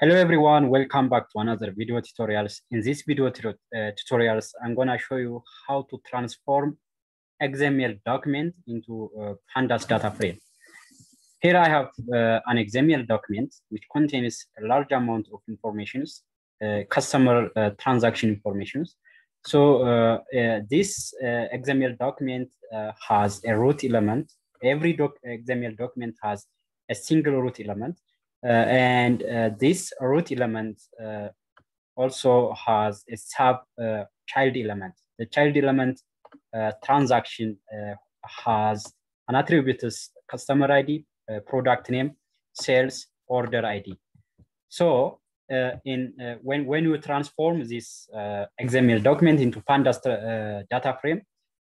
Hello everyone, welcome back to another video tutorials. In this video uh, tutorials, I'm gonna show you how to transform XML document into uh, pandas data frame. Here I have uh, an XML document which contains a large amount of informations, uh, customer uh, transaction informations. So uh, this XML document has a root element. Every doc XML document has a single root element and uh, this root element uh, also has a sub child element. The child element transaction has an attribute customer ID, product name, sales, order ID. So uh, in uh, when when you transform this uh, XML document into pandas data frame,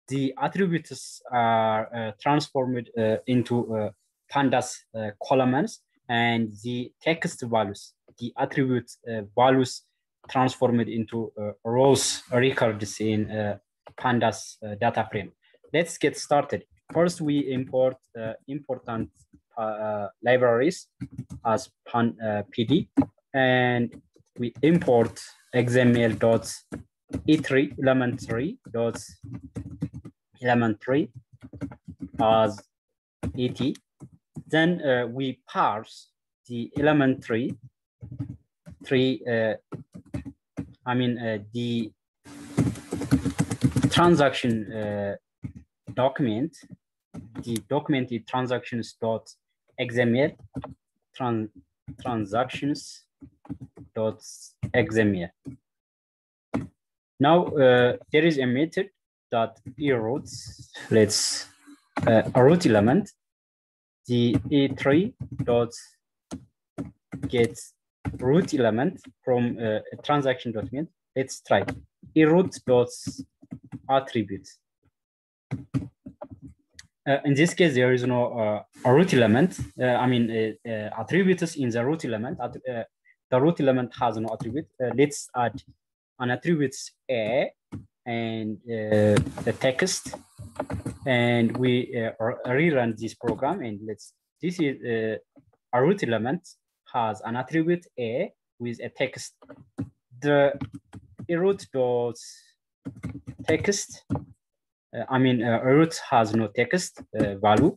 the attributes are transformed into pandas columns and the text values, the attribute uh, values transformed into uh, rows records in uh, pandas data frame. Let's get started. First, we import important libraries as pan, PD, and we import xml dot etree element 3 dot ElementTree as et then uh, we parse the ElementTree, three, uh, I mean, uh, the transaction uh, document, the document is transactions dot xml, tran transactions dot xml. Now uh, there is a method that routes, let's uh, a root element the etree dot gets root element from uh, a transaction document. Let's try eroot dot attribute. Uh, in this case, there is no uh, root element. Uh, I mean, uh, uh, attributes in the root element. the root element has no attribute. let's add an attribute A and the text and we uh, rerun this program and let's this is uh, a root element has an attribute a with a text. The root dot text uh, i mean uh, root has no text uh, value.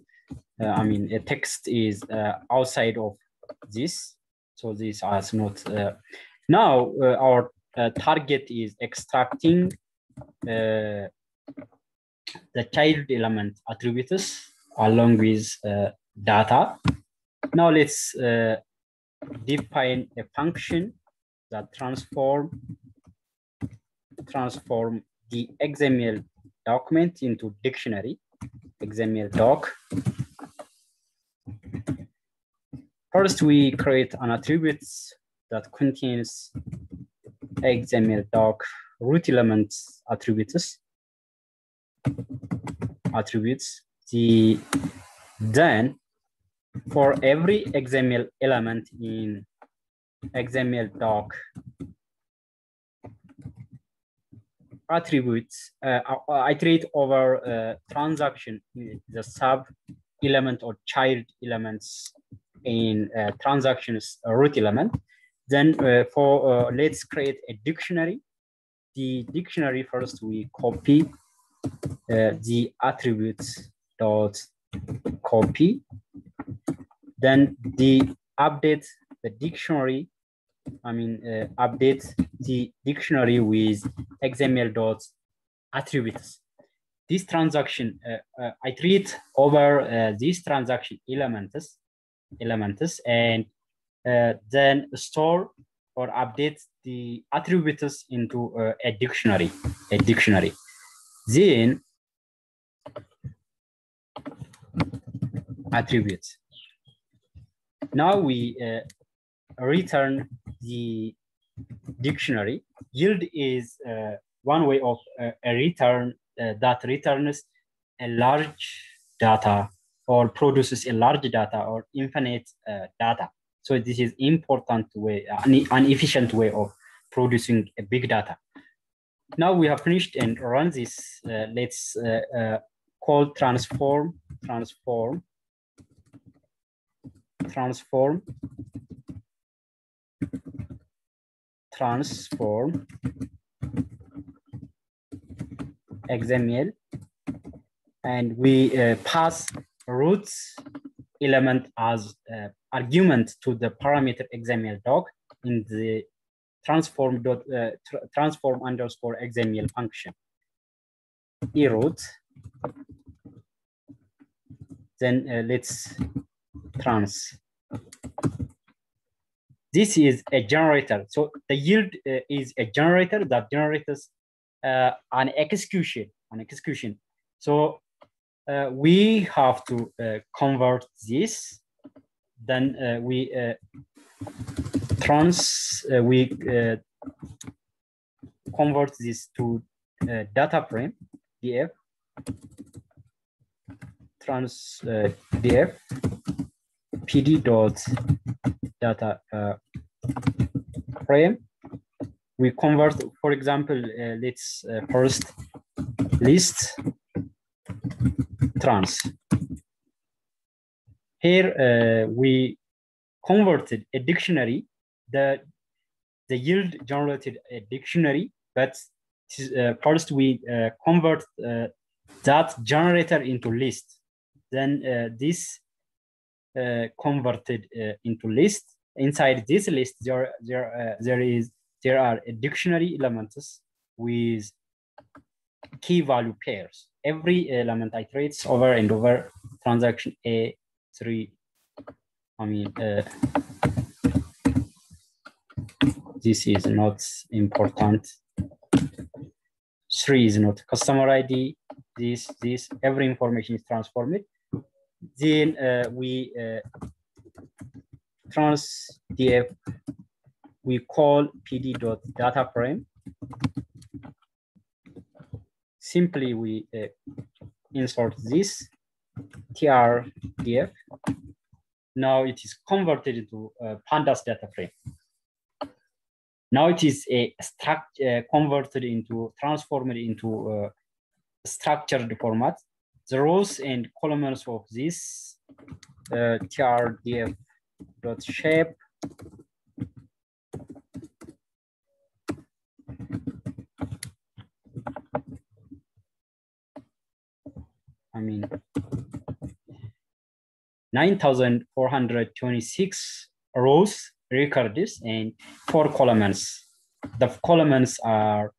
Uh, i mean a text is uh, outside of this. So this has not now our target is extracting the child element attributes along with uh, data. Now let's uh, define a function that transform transform the XML document into dictionary, XML doc. First, we create an attribute that contains XML doc root elements attributes attributes the then for every XML element in XML doc attributes uh, iterate over uh, transaction the sub element or child elements in uh, transactions root element. Then uh, for uh, let's create a dictionary. The dictionary first we copy uh, the attributes dot copy. Then the update the dictionary. I mean, uh, update the dictionary with XML dot attributes. This transaction, uh, uh, I treat over uh, these transaction elements, elements, and then store or update the attributes into a dictionary, a dictionary. Then attributes. Now we uh, return the dictionary. Yield is uh, one way of uh, a return uh, that returns a large data or produces a large data or infinite uh, data. So this is important way, an, an efficient way of producing a big data now we have finished and run this. Uh, let's uh, uh, call transform, transform, transform transform XML and we uh, pass roots element as uh, argument to the parameter XML doc in the transform dot uh, tr transform underscore XML function. eroot. Then uh, let's trans. This is a generator. So the yield uh, is a generator that generates uh, an execution, an execution. So uh, we have to uh, convert this. Then we trans, uh, we uh, convert this to data frame, df, trans df, pd dot data frame. We convert, for example, let's first list trans. Here uh, we converted a dictionary. The the yield generated a dictionary, but uh, first we uh, convert uh, that generator into list. Then uh, this uh, converted into list. Inside this list, there there there is there are dictionary elements with key value pairs every element iterates over and over transaction A3. I mean, uh, this is not important. Three is not customer ID. This, this, every information is transformed. Then uh, we uh, trans df, we call pd.data frame simply we uh, insert this trdf. Now it is converted to uh, pandas data frame. Now it is a structure uh, converted into transformed into uh, structured format. The rows and columns of this uh, trdf dot shape I mean, 9,426 rows records and four columns. The columns are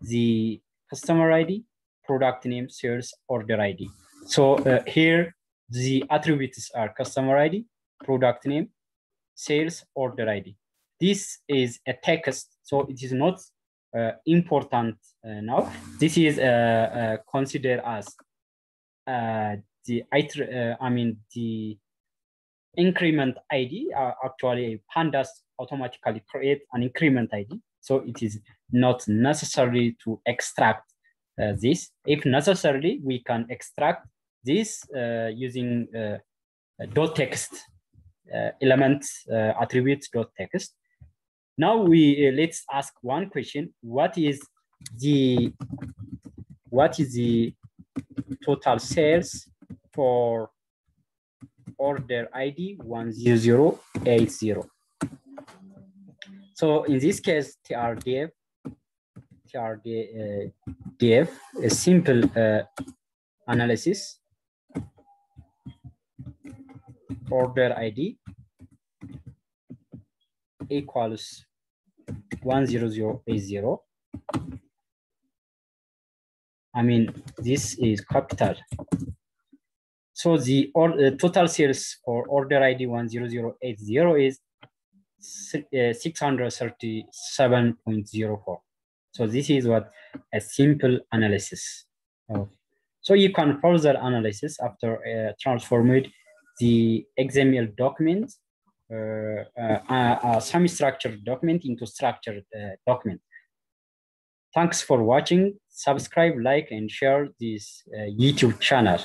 the customer ID, product name, sales, order ID. So uh, here, the attributes are customer ID, product name, sales, order ID. This is a text, so it is not uh, important uh, now. This is uh, uh, considered as uh, the I mean the increment ID uh, actually pandas automatically create an increment ID. So it is not necessary to extract uh, this. If necessary, we can extract this uh, using uh, dot text uh, element attribute dot text. Now we let's ask one question: What is the what is the total sales for order ID 10080. So in this case, TRDF, TRDF, a simple uh, analysis, order ID equals 10080 I mean, this is capital. So the or, uh, total sales for order ID 10080 is uh, 637.04. So this is what a simple analysis. Of. So you can further analysis after uh, transforming the XML document, uh, uh, semi-structured document into structured uh, document. Thanks for watching. Subscribe, like, and share this uh, YouTube channel.